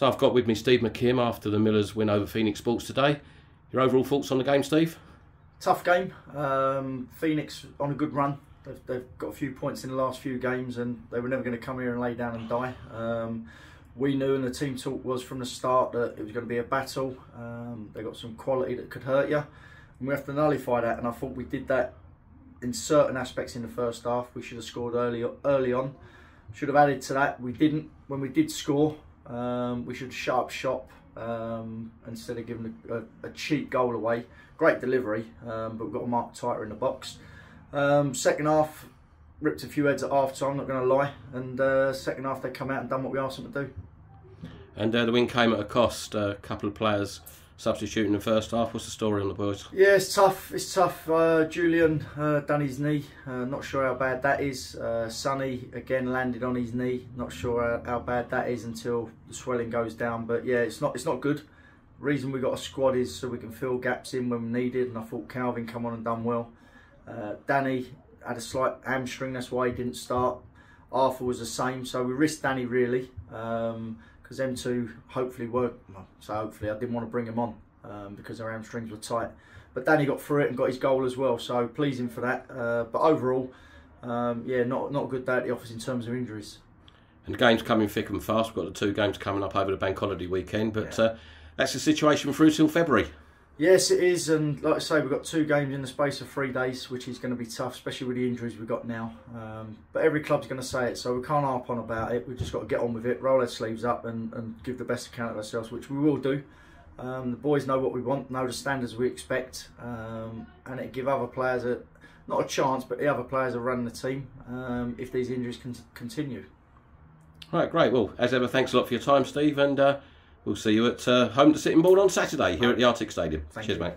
So I've got with me Steve McKimm after the Millers win over Phoenix Sports today. Your overall thoughts on the game, Steve? Tough game. Um, Phoenix on a good run. They've, they've, got a few points in the last few games, and they were never going to come here and lay down and die. Um, we knew, and the team talk was from the start that it was going to be a battle. Um, they got some quality that could hurt you, and we have to nullify that. And I thought we did that in certain aspects in the first half. We should have scored early early on. Should have added to that. We didn't. When we did score, um, we should sharp shop um, instead of giving a, a, cheap goal away. Great delivery, um, but we've got to mark tighter in the box. Um, second half, ripped a few heads at half time, not going to lie. And uh, second half, they come out and done what we asked them to do. And uh, the win came at a cost. A couple of players substituting in the first half. What's the story on the boys? Yeah, it's tough. It's tough. Uh, Julian uh, done his knee. Uh, not sure how bad that is. Uh, Sonny again landed on his knee. Not sure how, how, bad that is until the swelling goes down. But yeah, it's not. It's not good. Reason we got a squad is so we can fill gaps in when needed. And I thought Calvin come on and done well. Uh, Danny had a slight hamstring. That's why he didn't start. Arthur was the same. So we risked Danny really. Um, because them two hopefully were, so hopefully I didn't want to bring them on um, because their hamstrings were tight. But Danny got through it and got his goal as well, so pleasing for that. Uh, but overall, um, yeah, not not a good day at the office in terms of injuries. And the games coming thick and fast. We've got the two games coming up over the bank holiday weekend, but yeah. uh, that's the situation through till February. Yes, it is, and like I say, we've got two games in the space of three days, which is going to be tough, especially with the injuries we've got now. Um, but every club's going to say it, so we can't harp on about it. We've just got to get on with it, roll our sleeves up, and, and give the best account of ourselves, which we will do. Um, the boys know what we want, know the standards we expect, um, and it give other players a not a chance, but the other players are running the team um, if these injuries can continue. Right, great. Well, as ever, thanks a lot for your time, Steve, and. Uh, We'll see you at uh, home to Sittingbourne on Saturday here at the Arctic Stadium. Thank Cheers, you. mate.